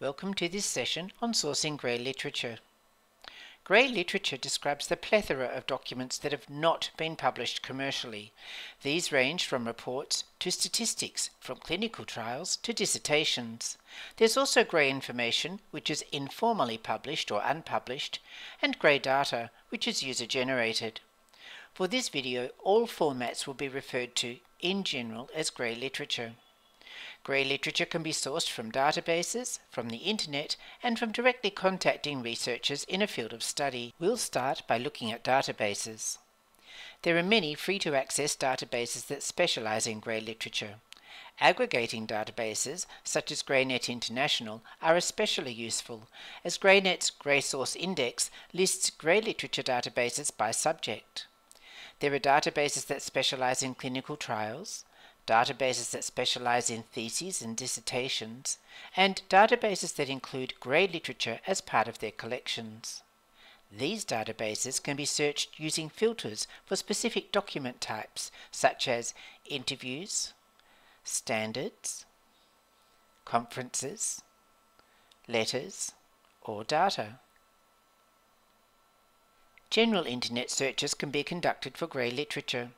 Welcome to this session on sourcing grey literature. Grey literature describes the plethora of documents that have not been published commercially. These range from reports to statistics, from clinical trials to dissertations. There's also grey information, which is informally published or unpublished, and grey data, which is user generated. For this video, all formats will be referred to in general as grey literature. Grey literature can be sourced from databases, from the internet, and from directly contacting researchers in a field of study. We'll start by looking at databases. There are many free-to-access databases that specialize in grey literature. Aggregating databases, such as GreyNet International, are especially useful, as GreyNet's GreySource Index lists grey literature databases by subject. There are databases that specialize in clinical trials, databases that specialize in theses and dissertations, and databases that include grey literature as part of their collections. These databases can be searched using filters for specific document types such as interviews, standards, conferences, letters, or data. General Internet searches can be conducted for grey literature.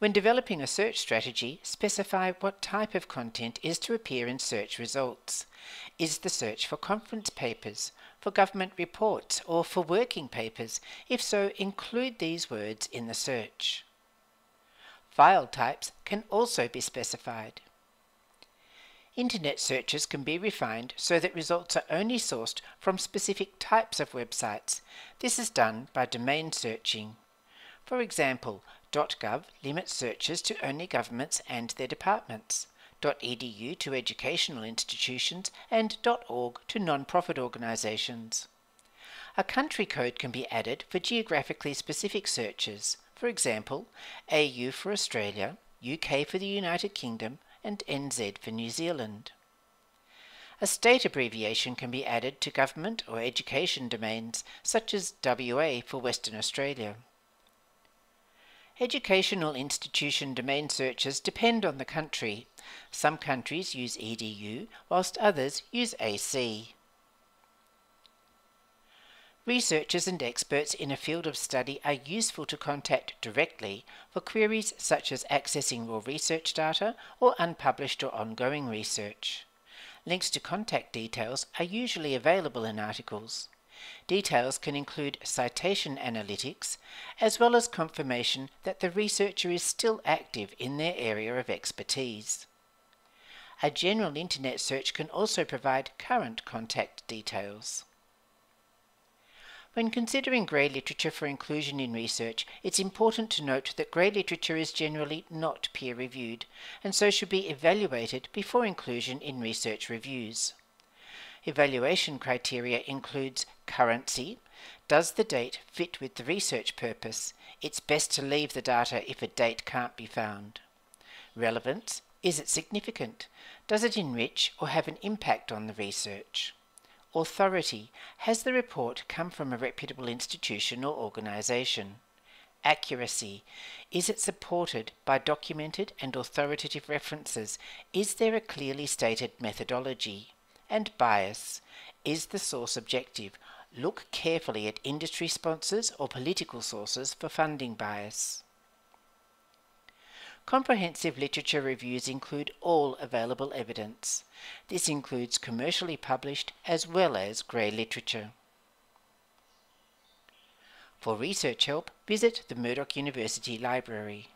When developing a search strategy, specify what type of content is to appear in search results. Is the search for conference papers, for government reports, or for working papers? If so, include these words in the search. File types can also be specified. Internet searches can be refined so that results are only sourced from specific types of websites. This is done by domain searching. For example, .gov limits searches to only governments and their departments, .edu to educational institutions, and .org to non-profit organisations. A country code can be added for geographically specific searches, for example, AU for Australia, UK for the United Kingdom, and NZ for New Zealand. A state abbreviation can be added to government or education domains, such as WA for Western Australia. Educational institution domain searches depend on the country. Some countries use EDU, whilst others use AC. Researchers and experts in a field of study are useful to contact directly for queries such as accessing raw research data or unpublished or ongoing research. Links to contact details are usually available in articles. Details can include citation analytics, as well as confirmation that the researcher is still active in their area of expertise. A general internet search can also provide current contact details. When considering grey literature for inclusion in research, it's important to note that grey literature is generally not peer-reviewed, and so should be evaluated before inclusion in research reviews. Evaluation criteria includes currency. Does the date fit with the research purpose? It's best to leave the data if a date can't be found. Relevance. Is it significant? Does it enrich or have an impact on the research? Authority. Has the report come from a reputable institution or organisation? Accuracy. Is it supported by documented and authoritative references? Is there a clearly stated methodology? And bias. Is the source objective? Look carefully at industry sponsors or political sources for funding bias. Comprehensive literature reviews include all available evidence. This includes commercially published as well as grey literature. For research help, visit the Murdoch University Library.